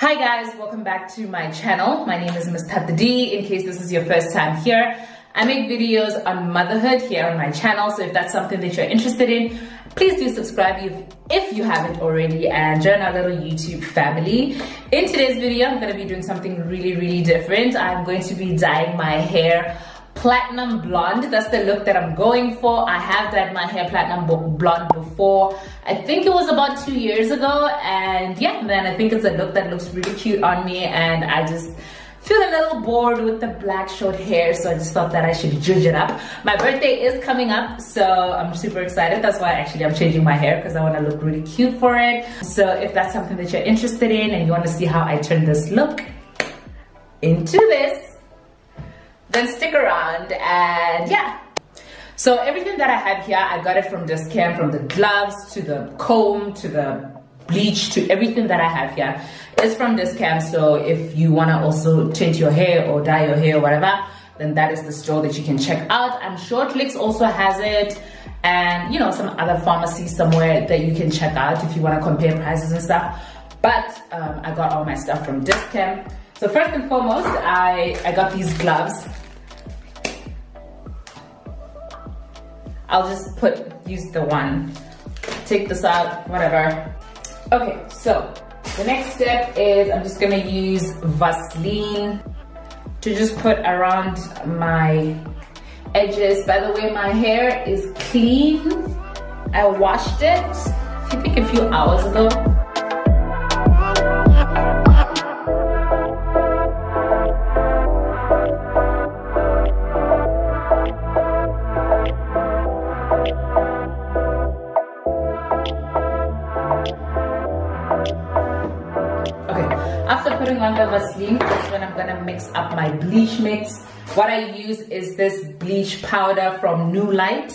Hi guys, welcome back to my channel. My name is Mrs Thato Dee. In case this is your first time here, I make videos on motherhood here on my channel. So if that's something that you're interested in, please do subscribe if, if you haven't already and join our little YouTube family. In today's video, I'm gonna be doing something really, really different. I'm going to be dyeing my hair platinum blonde. That's the look that i'm going for. I have dyed my hair platinum blonde before. I think it was about two years ago and yeah man i think it's a look that looks really cute on me and i just feel a little bored with the black short hair so i just thought that i should judge it up. My birthday is coming up so i'm super excited. That's why actually i'm changing my hair because i want to look really cute for it. So if that's something that you're interested in and you want to see how i turn this look into this then stick around and yeah. So everything that I have here, I got it from Dis-Chem, from the gloves to the comb to the bleach to everything that I have here is from Dis-Chem. So if you want to also tint your hair or dye your hair or whatever, then that is the store that you can check out. I'm sure Clicks also has it and you know some other pharmacy somewhere that you can check out if you want to compare prices and stuff. But um, I got all my stuff from Dis-Chem. So first and foremost, I, I got these gloves. I'll just put, use the one. Take this out, whatever. Okay, so the next step is I'm just gonna use Vaseline to just put around my edges. By the way, my hair is clean. I washed it, I think a few hours ago. Putting on the Vaseline, that's when I'm gonna mix up my bleach mix. What I use is this bleach powder from New Light.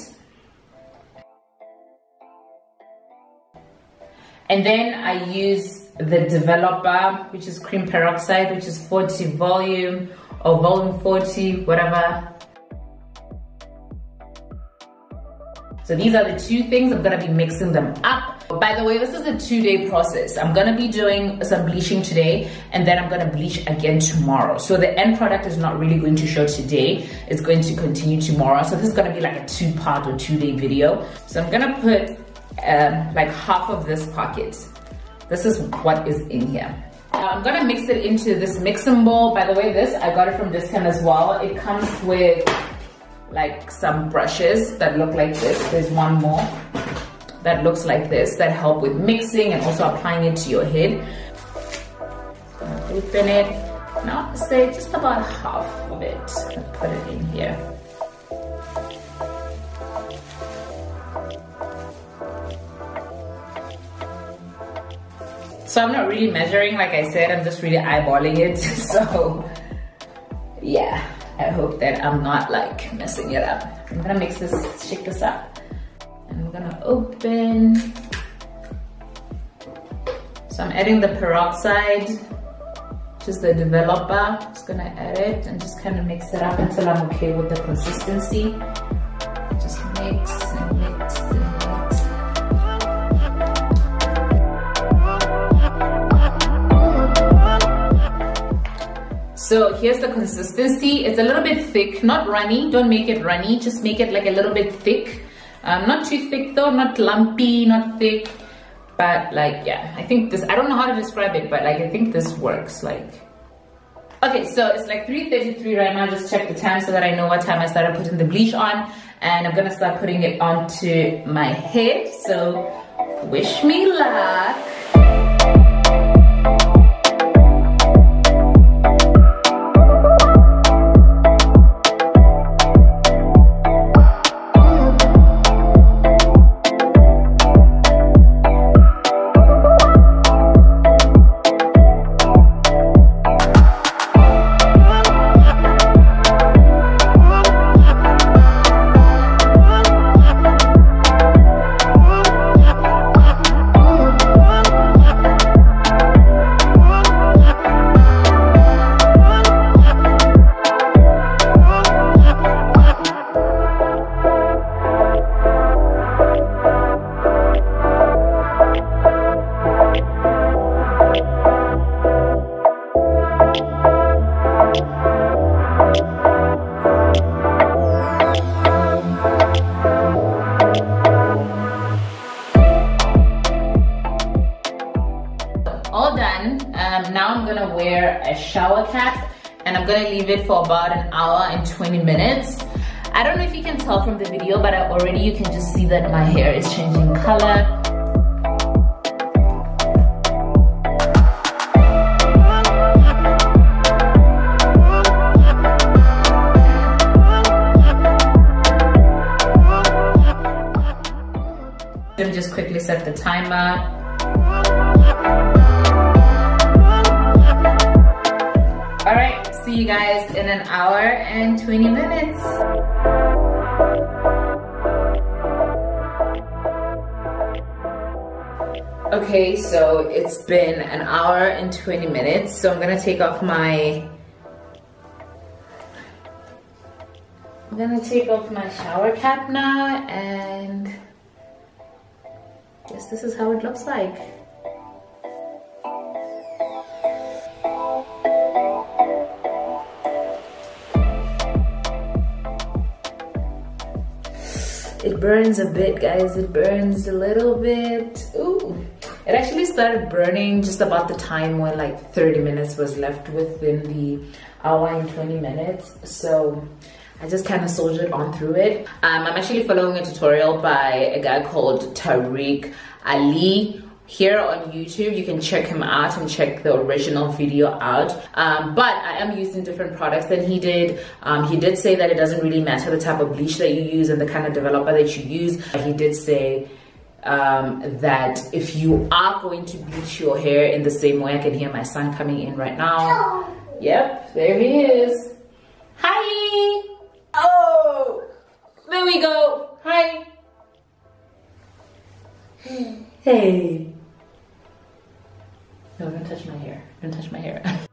And then I use the developer, which is cream peroxide, which is 40 volume or volume 40, whatever So these are the two things, I'm gonna be mixing them up. By the way, this is a two day process. I'm gonna be doing some bleaching today and then I'm gonna bleach again tomorrow. So the end product is not really going to show today. It's going to continue tomorrow. So this is gonna be like a two part or two day video. So I'm gonna put um, like half of this pocket. This is what is in here. I'm gonna mix it into this mixing bowl. By the way, this, I got it from Dis-Chem as well. It comes with like some brushes that look like this. There's one more that looks like this that help with mixing and also applying it to your head. Open it. Now say just about half of it. Put it in here. So I'm not really measuring, like I said, I'm just really eyeballing it. So yeah. I hope that I'm not like messing it up. I'm gonna mix this, shake this up. And I'm gonna open. So I'm adding the peroxide, which is the developer. Just gonna add it and just kind of mix it up until I'm okay with the consistency. Just mix So here's the consistency. It's a little bit thick, not runny. Don't make it runny. Just make it like a little bit thick. Um, not too thick though, not lumpy, not thick. But like, yeah, I think this, I don't know how to describe it, but like, I think this works like. Okay, so it's like 3.33 right now. Just check the time so that I know what time I started putting the bleach on. And I'm gonna start putting it onto my head. So wish me luck. I'm gonna leave it for about an hour and 20 minutes. I don't know if you can tell from the video, but I already you can just see that my hair is changing color. Hour and 20 minutes. Okay, so it's been an hour and 20 minutes. So I'm gonna take off my, I'm gonna take off my shower cap now and Yes, this is how it looks like. It burns a bit, guys. It burns a little bit. Ooh. It actually started burning just about the time when like 30 minutes was left within the hour and 20 minutes. So I just kind of soldiered on through it. Um, I'm actually following a tutorial by a guy called Tariq Ali here on YouTube. You can check him out and check the original video out. Um, but I am using different products than he did. Um, he did say that it doesn't really matter the type of bleach that you use and the kind of developer that you use. He did say um, that if you are going to bleach your hair in the same way, I can hear my son coming in right now. Yep, there he is. Hi! Oh, there we go. Hi. Hey. No, don't touch my hair. Don't touch my hair.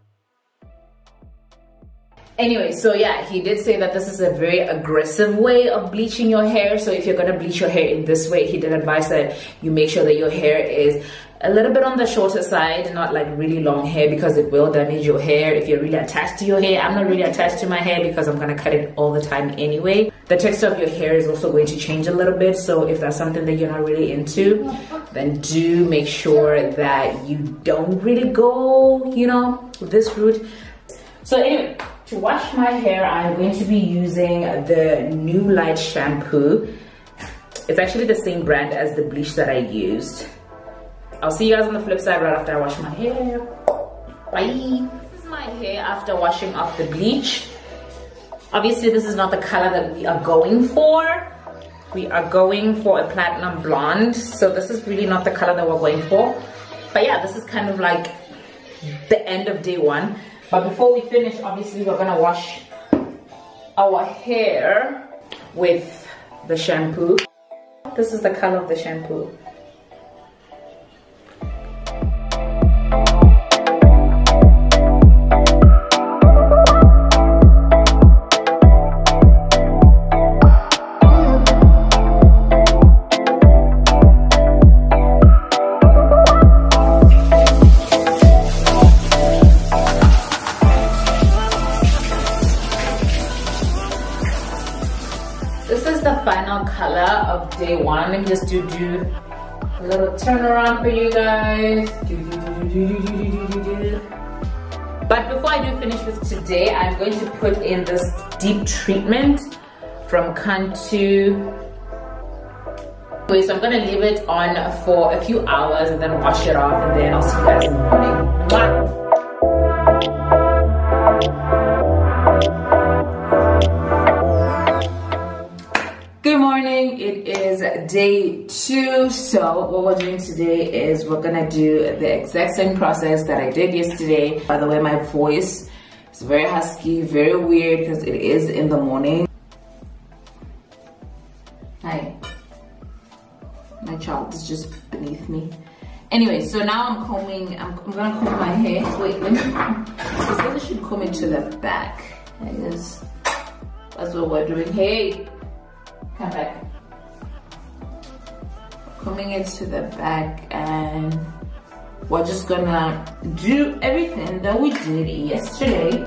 anyway, so yeah, he did say that this is a very aggressive way of bleaching your hair. So if you're gonna bleach your hair in this way, he did advise that you make sure that your hair is a little bit on the shorter side, not like really long hair because it will damage your hair if you're really attached to your hair. I'm not really attached to my hair because I'm gonna cut it all the time anyway. The texture of your hair is also going to change a little bit. So if that's something that you're not really into, then do make sure that you don't really go, you know, this route. So anyway, to wash my hair, I'm going to be using the New Light shampoo. It's actually the same brand as the bleach that I used. I'll see you guys on the flip side right after I wash my hair. Bye. This is my hair after washing off the bleach. Obviously, this is not the color that we are going for. We are going for a platinum blonde. So this is really not the color that we're going for. But yeah, this is kind of like the end of day one. But before we finish, obviously we're gonna wash our hair with the shampoo. This is the color of the shampoo. Just do, do a little turnaround for you guys. But before I do finish with today, I'm going to put in this deep treatment from Cantu. Okay, so I'm gonna leave it on for a few hours and then wash it off and then I'll see you guys in the morning. Mwah! it is day two. So what we're doing today is we're gonna do the exact same process that I did yesterday. By the way my voice is very husky very weird because it is in the morning. Hi. My child is just beneath me. Anyway so now I'm combing I'm, I'm gonna comb my hair. Wait let me I should comb it to the back I guess. That's what we're doing. Hey come back combing into the back and we're just gonna do everything that we did yesterday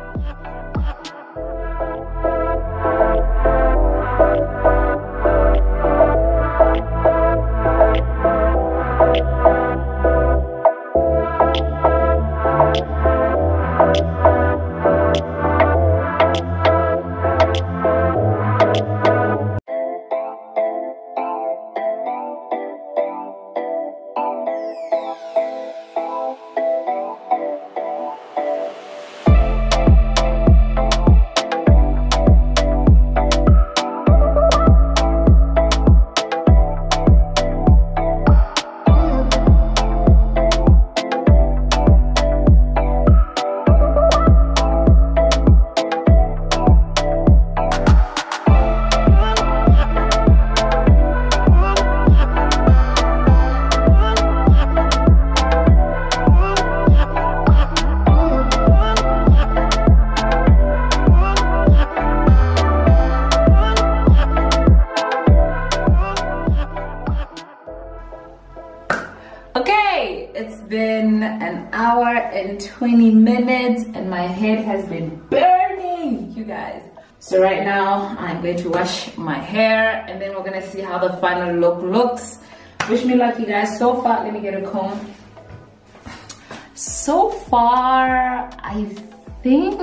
in 20 minutes and my head has been burning, you guys. So right now I'm going to wash my hair and then we're gonna see how the final look looks. Wish me luck you guys. So far, let me get a comb. So far, I think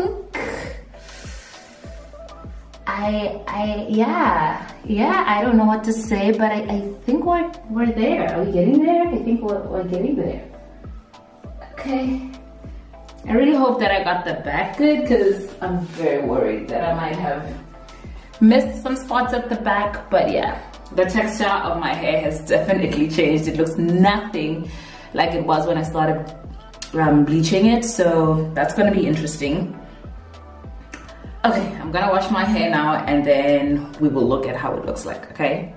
I, I, yeah, yeah, I don't know what to say, but I, I think we're, we're there. Are we getting there? I think we're, we're getting there. Okay. I really hope that I got the back good because I'm very worried that I might have missed some spots at the back. But yeah, the texture of my hair has definitely changed. It looks nothing like it was when I started um, bleaching it. So that's gonna be interesting. Okay, I'm gonna wash my hair now and then we will look at how it looks like, okay?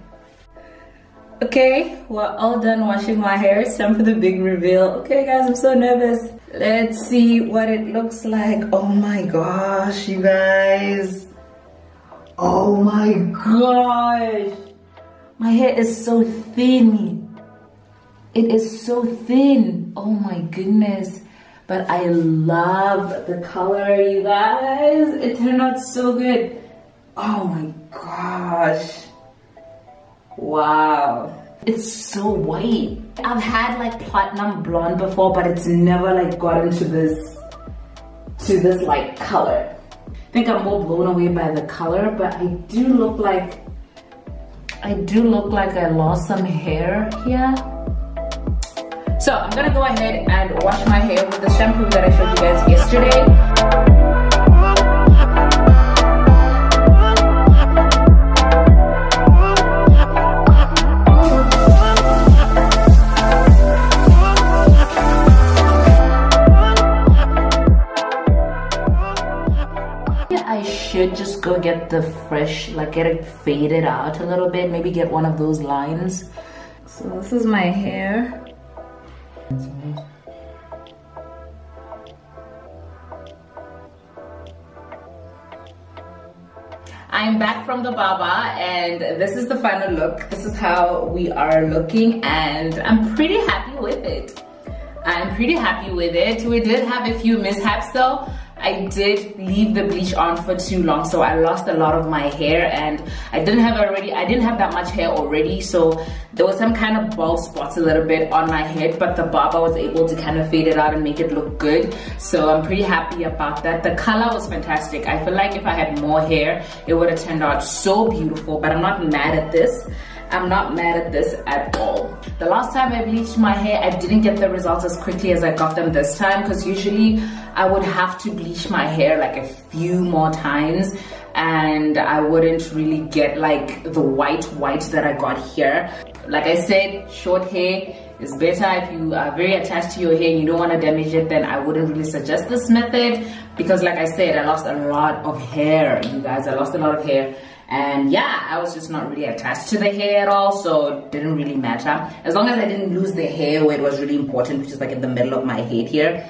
Okay, we're all done washing my hair. It's time for the big reveal. Okay guys, I'm so nervous. Let's see what it looks like. Oh my gosh, you guys. Oh my gosh. My hair is so thin. It is so thin. Oh my goodness. But I love the color, you guys. It turned out so good. Oh my gosh. Wow. It's so white. I've had like platinum blonde before, but it's never like gotten to this, to this like color. I think I'm more blown away by the color, but I do look like, I do look like I lost some hair here. So I'm gonna go ahead and wash my hair with the shampoo that I showed you guys yesterday. Get the fresh, like get it faded out a little bit. Maybe get one of those lines. So this is my hair. I'm back from the Baba and this is the final look. This is how we are looking and I'm pretty happy with it. I'm pretty happy with it. We did have a few mishaps though. I did leave the bleach on for too long so I lost a lot of my hair and I didn't have already I didn't have that much hair already so there was some kind of bald spots a little bit on my head but the barber was able to kind of fade it out and make it look good. So I'm pretty happy about that. The color was fantastic. I feel like if I had more hair it would have turned out so beautiful but I'm not mad at this I'm not mad at this at all. The last time I bleached my hair, I didn't get the results as quickly as I got them this time because usually I would have to bleach my hair like a few more times and I wouldn't really get like the white white that I got here. Like I said, short hair is better if you are very attached to your hair and you don't want to damage it then I wouldn't really suggest this method because like I said I lost a lot of hair you guys I lost a lot of hair and yeah i was just not really attached to the hair at all so it didn't really matter as long as i didn't lose the hair where it was really important which is like in the middle of my head here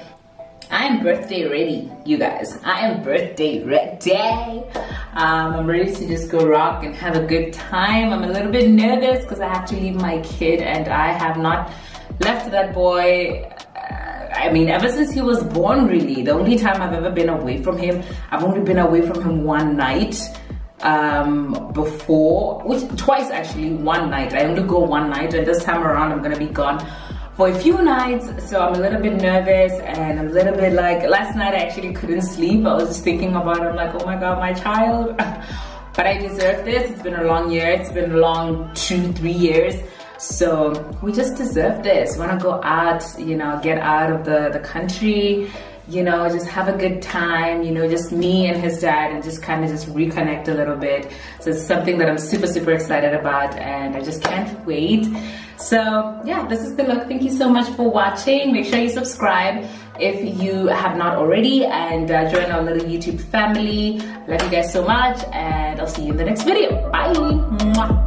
I am birthday ready, you guys. I am birthday ready. Um, I'm ready to just go rock and have a good time. I'm a little bit nervous because I have to leave my kid and I have not left that boy I mean, ever since he was born, really. The only time I've ever been away from him, I've only been away from him one night um, before, which twice actually, one night. I only go one night, and this time around I'm gonna be gone for a few nights. So I'm a little bit nervous, and I'm a little bit like last night I actually couldn't sleep. I was just thinking about it. I'm like, oh my god, my child. but I deserve this. It's been a long year. It's been a long two, three years. So we just deserve this. Wanna go out, you know, get out of the, the country, you know, just have a good time, you know, just me and his dad and just kind of just reconnect a little bit. So it's something that I'm super, super excited about and I just can't wait. So yeah, this is the look. Thank you so much for watching. Make sure you subscribe if you have not already and uh, join our little YouTube family. Love you guys so much and I'll see you in the next video. Bye. Mwah.